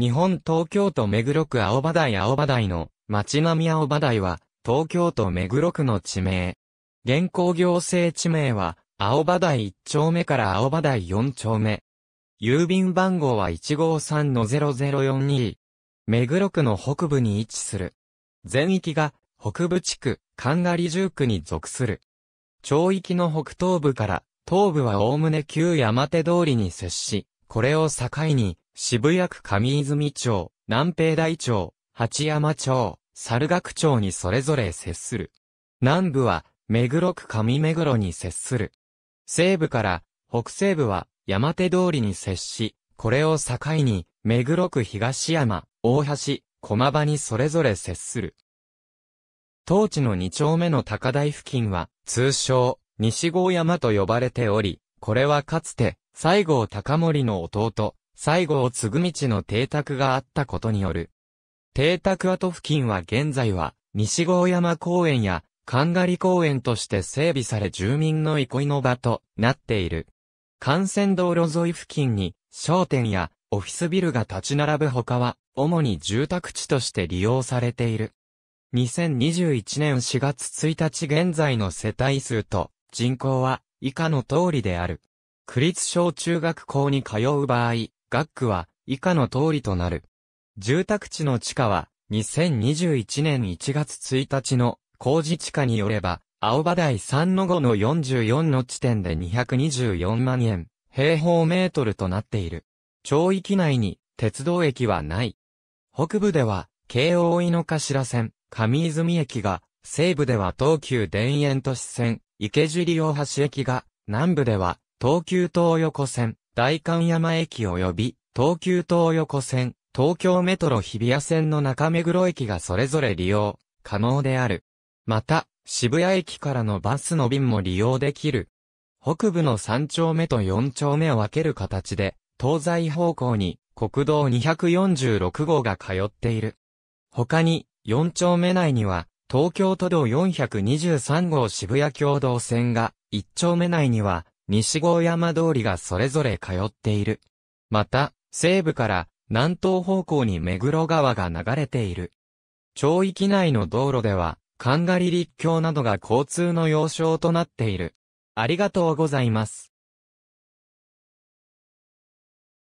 日本東京都目黒区青葉台青葉台の町並み青葉台は東京都目黒区の地名。現行行政地名は青葉台1丁目から青葉台4丁目。郵便番号は153-0042。目黒区の北部に位置する。全域が北部地区、神狩住区に属する。町域の北東部から東部はおおむね旧山手通りに接し、これを境に渋谷区上泉町、南平台町、八山町、猿楽町にそれぞれ接する。南部は、目黒区上目黒に接する。西部から北西部は山手通りに接し、これを境に、目黒区東山、大橋、駒場にそれぞれ接する。当地の二丁目の高台付近は、通称、西郷山と呼ばれており、これはかつて、西郷隆盛の弟、西郷継ぐ道の邸宅があったことによる。邸宅跡付近は現在は、西郷山公園や、神狩公園として整備され住民の憩いの場となっている。幹線道路沿い付近に、商店やオフィスビルが立ち並ぶ他は、主に住宅地として利用されている。2021年4月1日現在の世帯数と人口は以下の通りである。区立小中学校に通う場合、学区は以下の通りとなる。住宅地の地価は2021年1月1日の工事地価によれば、青葉台3の5の44の地点で224万円、平方メートルとなっている。町域内に鉄道駅はない。北部では、京王井の頭線、上泉駅が、西部では東急田園都市線、池尻大橋駅が、南部では、東急東横線、大観山駅及び、東急東横線、東京メトロ日比谷線の中目黒駅がそれぞれ利用、可能である。また、渋谷駅からのバスの便も利用できる。北部の3丁目と4丁目を分ける形で、東西方向に国道246号が通っている。他に、4丁目内には、東京都道423号渋谷共同線が、1丁目内には、西郷山通りがそれぞれ通っている。また、西部から南東方向に目黒川が流れている。町域内の道路では、カンガリ立橋などが交通の要衝となっている。ありがとうございます。